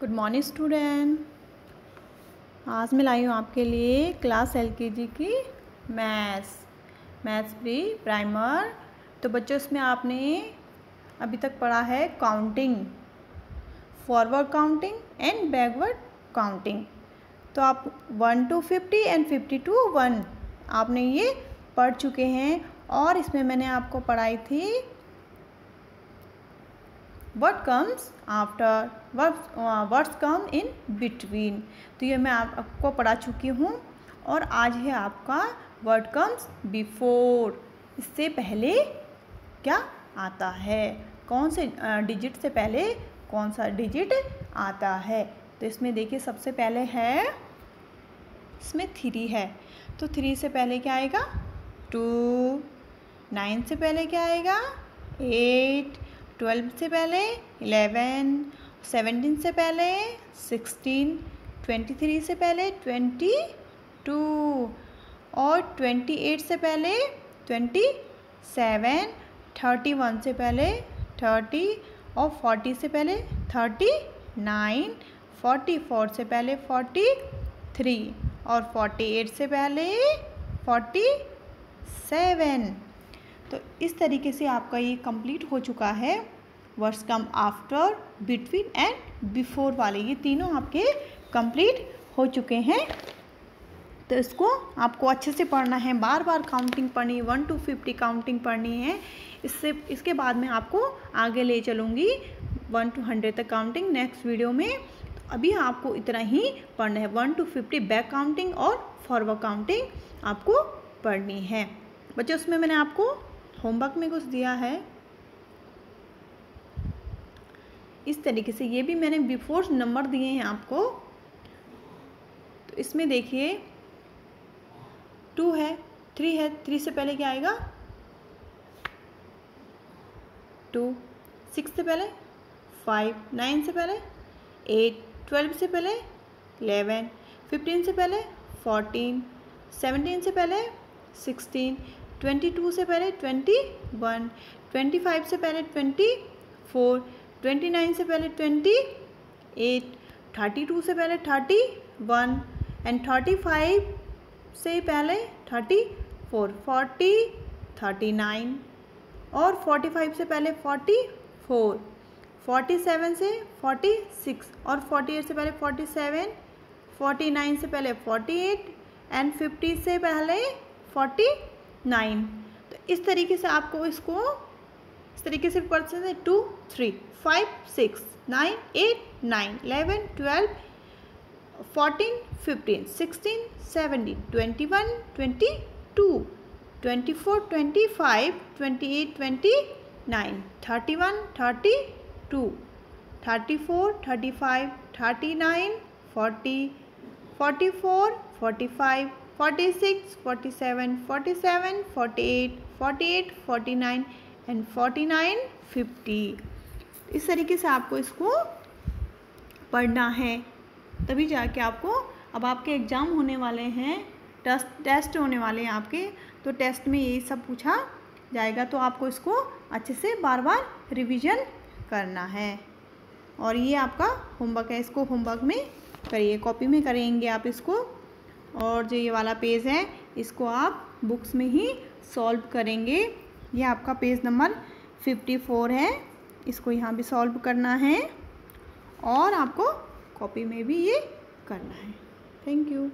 Good morning student आज मैं लाई हूँ आपके लिए क्लास एलकेजी की मैथ्स मैथ्स प्री प्राइमर तो बच्चों, इसमें आपने अभी तक पढ़ा है counting forward counting and backward counting तो आप one to fifty and fifty to one आपने ये पढ़ चुके हैं और इसमें मैंने आपको पढ़ाई थी what comes after what's come in between. तो ये मैं आप, आपको पढ़ा चुकी हूँ और आज है आपका वर्ड कम्स बिफोर इससे पहले क्या आता है? कौन से डिजिट से पहले कौन सा डिजिट आता है? तो इसमें देखिए सबसे पहले है इसमें थ्री है। तो थ्री से पहले क्या आएगा? टू नाइन से पहले क्या आएगा? एट ट्वेल्व से पहले, इलेवन सेवेंटीन से पहले, सिक्सटीन, ट्वेंटी थ्री से पहले, ट्वेंटी टू और ट्वेंटी एट से पहले, ट्वेंटी सेवन, थर्टी वन से पहले, थर्टी और फोर्टी से पहले, थर्टी नाइन, फोर्टी फोर से पहले, फोर्टी थ्री और फोर्टी एट से पहले, फोर्टी सेवन। तो इस तरीके से आपका ये कंप्लीट हो चुका है words come after between and before वाले। ये तीनों आपके कंप्लीट हो चुके हैं। तो इसको आपको अच्छे से पढ़ना है। बार बार काउंटिंग पढ़नी वन टू फिफ्टी काउंटिंग पढ़नी है। इससे, इसके बाद में आपको आगे ले चलूँगी। वन टू हंड्रेड तक काउंटिंग नेक्स्ट वीडियो में। तो अभी आपको इतना ही पढ़ना है। One to fifty back counting और फॉरवर्ड काउंटिंग आपको पढ़नी है। बच्चों उसमें मैंने आपको होमवर्क में कुछ दिया है। इस तरीके से ये भी मैंने बिफोर नंबर दिए हैं आपको। तो इसमें देखिए टू है थ्री है थ्री से पहले क्या आएगा? टू सिक्स से पहले फाइव नाइन से पहले एट ट्वेल्व से पहले इलेवन फिफ्टीन से पहले फोर्टीन सेवनटीन से पहले सिक्सटीन ट्वेंटी टू से पहले ट्वेंटी वन, ट्वेंटी फाइव से पहले ट्वेंटी फोर, ट्वेंटी नाइन से पहले ट्वेंटी एट, थर्टी टू से पहले thirty one and thirty five से पहले thirty four, forty, thirty nine और फोर्टी फाइव से पहले फोर्टी फोर, फोर्टी सेवन से फोर्टी सिक्स और फोर्टी एट से पहले फोर्टी सेवन, फोर्टी नाइन से पहले फोर्टी एट एंड फिफ्टी से पहले फोर्टी नाइन। तो इस तरीके से आपको इसको, इस तरीके से पढ़ सकते हैं। Two, three, five, six, nine, eight, nine, eleven, twelve, fourteen, fifteen, sixteen, seventeen, twenty one, twenty two, twenty four, twenty five, twenty eight, twenty nine, thirty one, thirty two, thirty four, thirty five, thirty nine, forty forty four, forty five forty six forty seven forty seven forty eight forty eight forty nine and forty nine fifty इस तरीके से आपको इसको पढ़ना है। तभी जाके आपको अब आपके एग्ज़ाम होने वाले हैं टेस्ट टेस्ट होने वाले हैं आपके तो टेस्ट में ये सब पूछा जाएगा तो आपको इसको अच्छे से बार बार रिवीजन करना है। और ये आपका होमवर्क है, इसको होमवर्क में करिए कॉपी में करेंगे आप इसको। और जो ये वाला पेज है, इसको आप बुक्स में ही सॉल्व करेंगे। ये आपका पेज नंबर फिफ्टी फोर है। इसको यहाँ भी सॉल्व करना है और आपको कॉपी में भी ये करना है। Thank you.